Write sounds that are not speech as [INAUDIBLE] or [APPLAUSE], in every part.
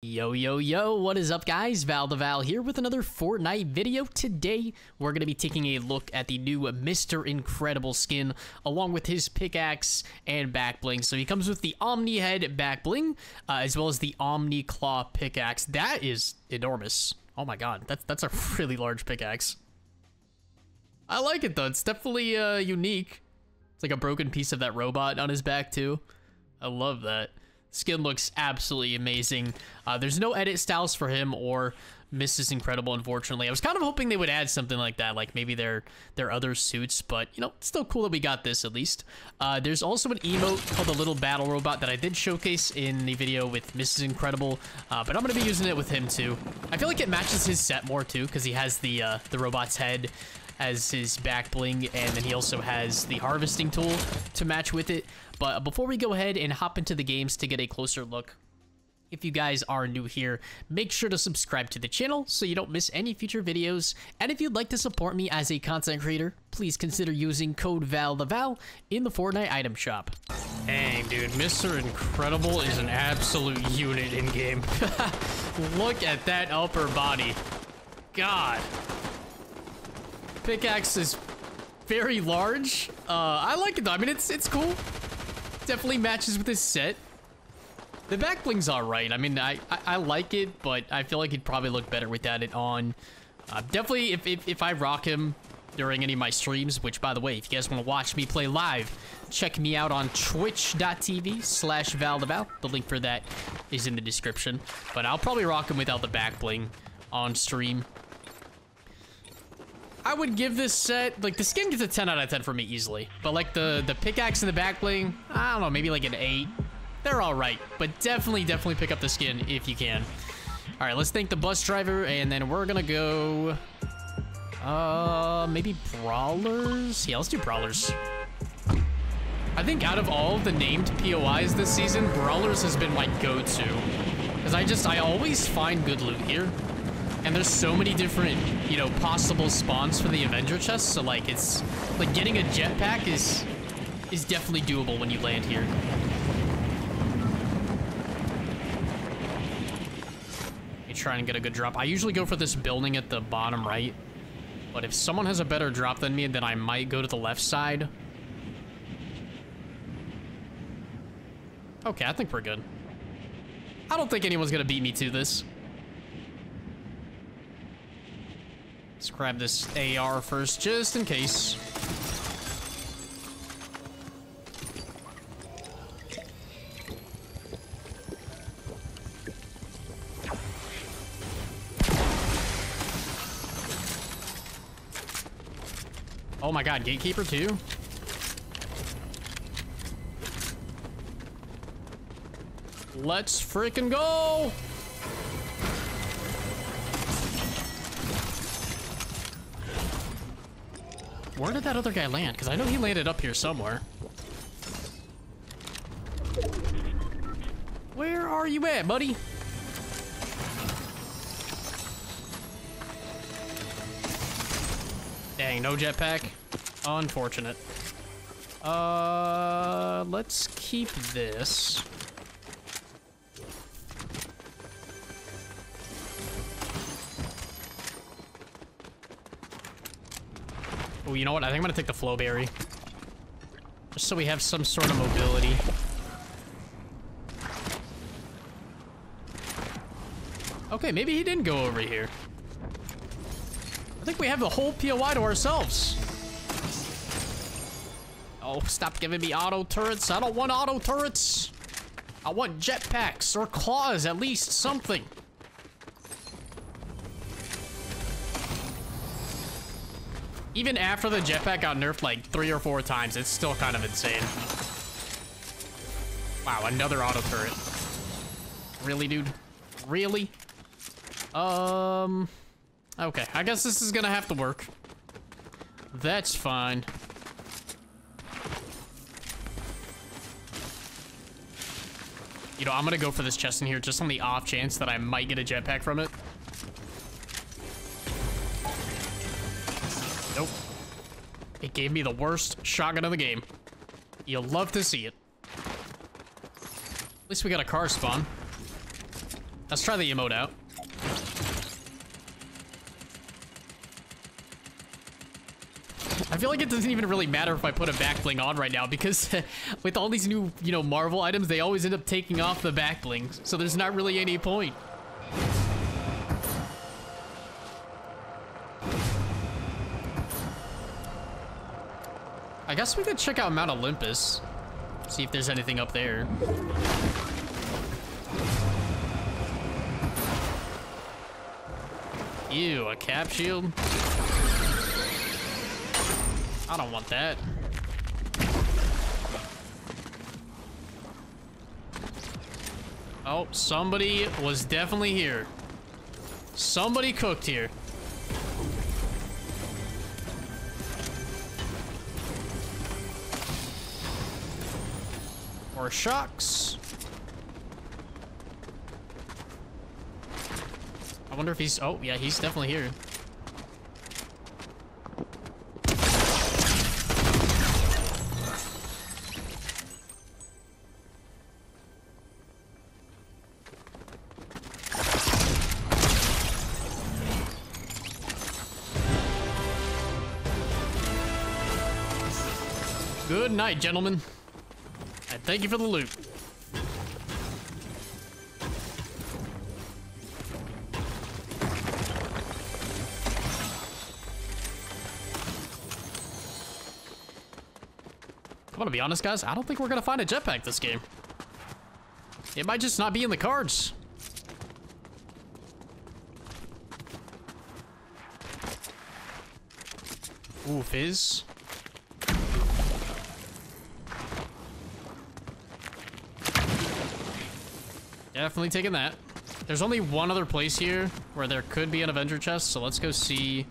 Yo, yo, yo, what is up guys? Val Val here with another Fortnite video. Today, we're going to be taking a look at the new Mr. Incredible skin, along with his pickaxe and back bling. So he comes with the Omni Head back bling, uh, as well as the Omni Claw pickaxe. That is enormous. Oh my god, that's, that's a [LAUGHS] really large pickaxe. I like it though, it's definitely uh, unique. It's like a broken piece of that robot on his back too. I love that. Skin looks absolutely amazing. Uh, there's no edit styles for him or Mrs. Incredible, unfortunately. I was kind of hoping they would add something like that, like maybe their their other suits, but you know, still cool that we got this at least. Uh, there's also an emote called the Little Battle Robot that I did showcase in the video with Mrs. Incredible, uh, but I'm gonna be using it with him too. I feel like it matches his set more too, because he has the uh, the robot's head as his back bling, and then he also has the harvesting tool to match with it. But before we go ahead and hop into the games to get a closer look, if you guys are new here, make sure to subscribe to the channel so you don't miss any future videos. And if you'd like to support me as a content creator, please consider using code VALTHEVAL in the Fortnite item shop. Dang, dude, Mr. Incredible is an absolute unit in game. [LAUGHS] Look at that upper body. God. Pickaxe is very large. Uh, I like it though. I mean, it's it's cool. Definitely matches with his set. The back bling's alright. I mean, I, I, I, like it, but I feel like he'd probably look better without it on. Uh, definitely, if, if, if I rock him during any of my streams, which, by the way, if you guys want to watch me play live, check me out on twitch.tv slash valtheval. The link for that is in the description. But I'll probably rock him without the back bling on stream. I would give this set, like, the skin gets a 10 out of 10 for me easily. But, like, the, the pickaxe and the back bling, I don't know, maybe like an 8. They're all right. But definitely, definitely pick up the skin if you can. All right, let's thank the bus driver, and then we're gonna go... Uh, maybe Brawlers? Yeah, let's do Brawlers. I think out of all the named POIs this season, Brawlers has been my go-to. Because I just, I always find good loot here. And there's so many different, you know, possible spawns for the Avenger chest. So like it's like getting a jetpack is is definitely doable when you land here. You try and get a good drop. I usually go for this building at the bottom right. But if someone has a better drop than me, then I might go to the left side. Okay, I think we're good. I don't think anyone's gonna beat me to this. Let's grab this AR first, just in case. Oh my god, Gatekeeper too? Let's freaking go! Where did that other guy land? Because I know he landed up here somewhere. Where are you at, buddy? Dang, no jetpack. Unfortunate. Uh, let's keep this. Oh, you know what? I think I'm gonna take the flowberry. Just so we have some sort of mobility. Okay, maybe he didn't go over here. I think we have the whole POI to ourselves. Oh, stop giving me auto turrets. I don't want auto turrets. I want jetpacks or claws, at least something. Even after the jetpack got nerfed like three or four times, it's still kind of insane. Wow, another auto turret. Really, dude? Really? Um... Okay, I guess this is gonna have to work. That's fine. You know, I'm gonna go for this chest in here just on the off chance that I might get a jetpack from it. It gave me the worst shotgun of the game. You'll love to see it. At least we got a car spawn. Let's try the emote out. I feel like it doesn't even really matter if I put a back bling on right now because [LAUGHS] with all these new, you know, Marvel items, they always end up taking off the back bling. So there's not really any point. I guess we could check out Mount Olympus. See if there's anything up there. Ew, a cap shield? I don't want that. Oh, somebody was definitely here. Somebody cooked here. More shocks. I wonder if he's... Oh, yeah, he's definitely here. Good night, gentlemen. And thank you for the loot. I'm gonna be honest, guys. I don't think we're gonna find a jetpack this game. It might just not be in the cards. Ooh, Fizz. Definitely taking that. There's only one other place here where there could be an Avenger chest, so let's go see.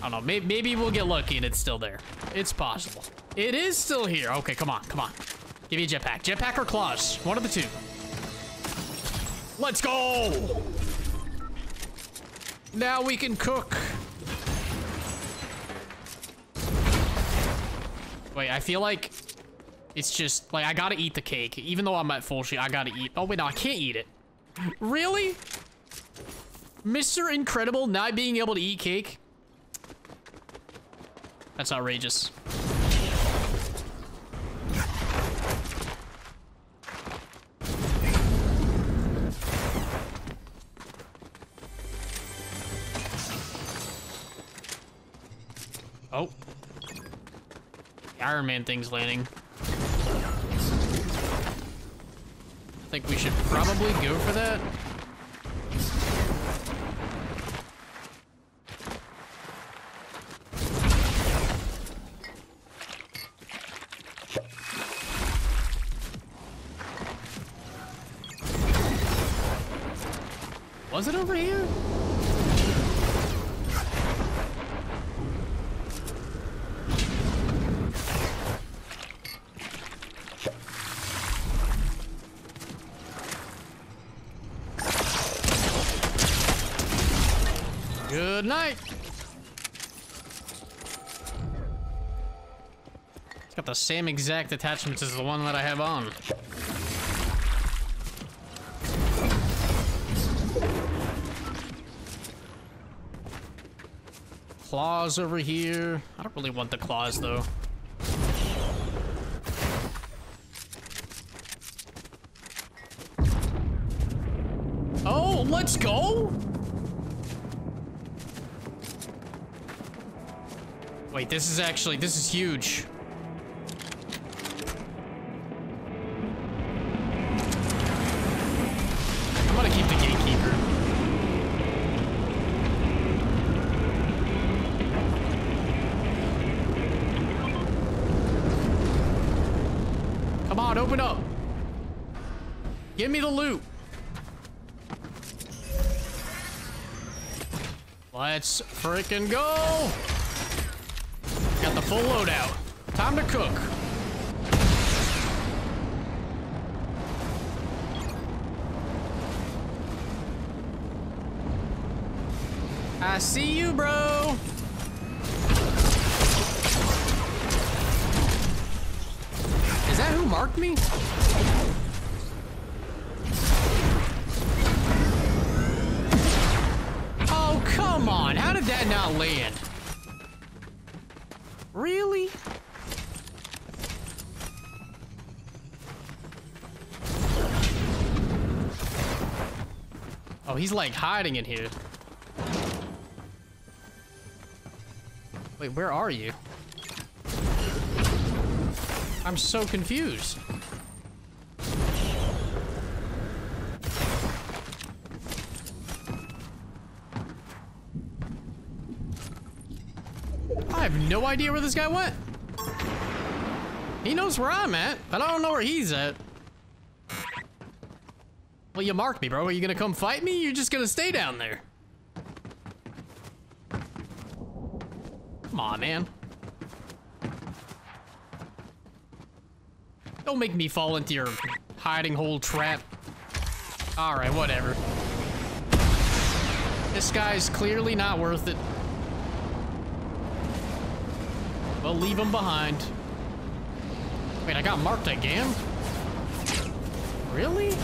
I don't know. Maybe, maybe we'll get lucky and it's still there. It's possible. It is still here. Okay, come on, come on. Give me a jetpack. Jetpack or claws. One of the two. Let's go! Now we can cook. Wait, I feel like it's just, like, I gotta eat the cake. Even though I'm at full sheet, I gotta eat. Oh, wait, no, I can't eat it. Really? Mr. Incredible not being able to eat cake? That's outrageous. Oh. The Iron Man thing's landing. Think we should probably go for that. Was it over here? The same exact attachments as the one that I have on. Claws over here. I don't really want the claws though. Oh, let's go! Wait, this is actually, this is huge. Open up. Give me the loot. Let's freaking go! Got the full loadout. Time to cook. I see you, bro. mark me? Oh, come on. How did that not land? Really? Oh, he's like hiding in here. Wait, where are you? I'm so confused. I have no idea where this guy went. He knows where I'm at, but I don't know where he's at. Well, you marked me, bro. Are you gonna come fight me? You're just gonna stay down there. Come on, man. Don't make me fall into your hiding hole trap. Alright, whatever. This guy's clearly not worth it. We'll leave him behind. Wait, I got marked again? Really?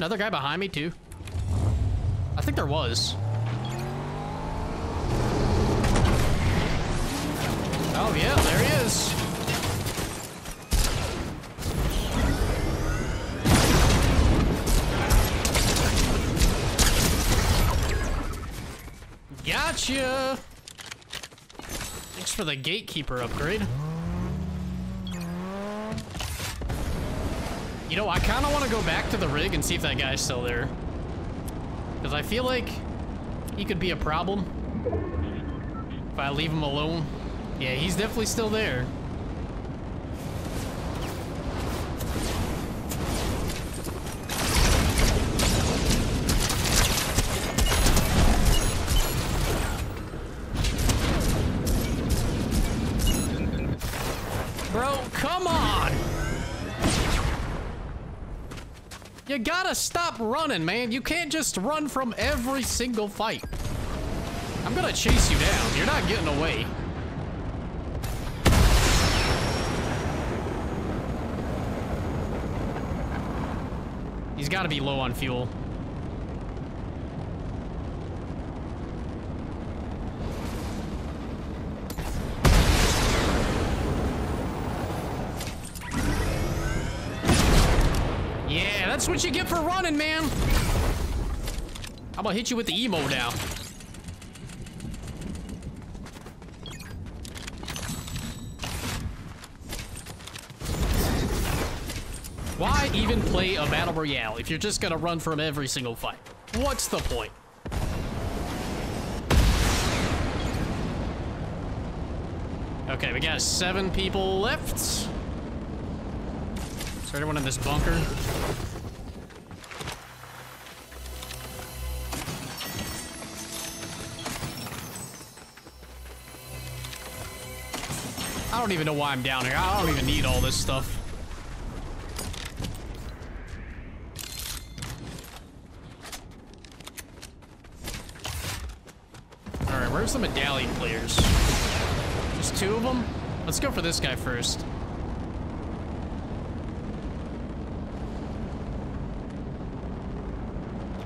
Another guy behind me too? I think there was. Oh yeah, there he is. Gotcha! Thanks for the gatekeeper upgrade. Know, I kind of want to go back to the rig and see if that guy's still there. Because I feel like he could be a problem if I leave him alone. Yeah, he's definitely still there. Gotta stop running, man. You can't just run from every single fight. I'm gonna chase you down. You're not getting away. He's gotta be low on fuel. That's what you get for running, man. I'm gonna hit you with the emo now. Why even play a battle royale if you're just gonna run from every single fight? What's the point? Okay, we got seven people left. Is there anyone in this bunker? I don't even know why I'm down here. I don't even need all this stuff. Alright, where's the medallion players? Just two of them? Let's go for this guy first.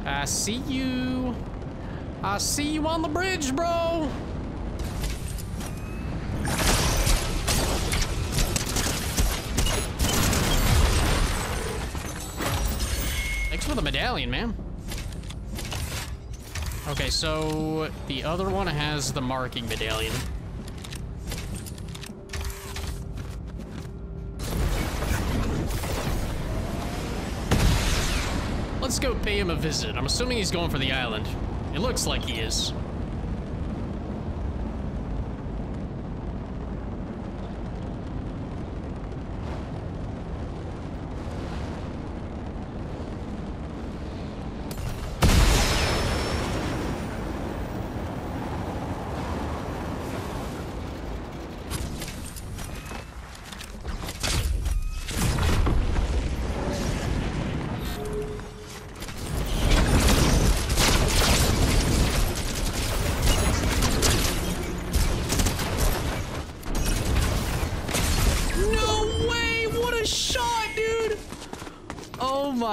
I see you. I see you on the bridge, bro. For the medallion, man. Okay, so the other one has the marking medallion. Let's go pay him a visit. I'm assuming he's going for the island. It looks like he is.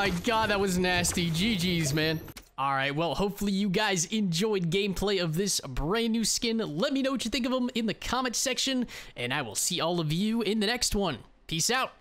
My god, that was nasty. GG's, man. All right, well, hopefully you guys enjoyed gameplay of this brand new skin. Let me know what you think of them in the comment section, and I will see all of you in the next one. Peace out.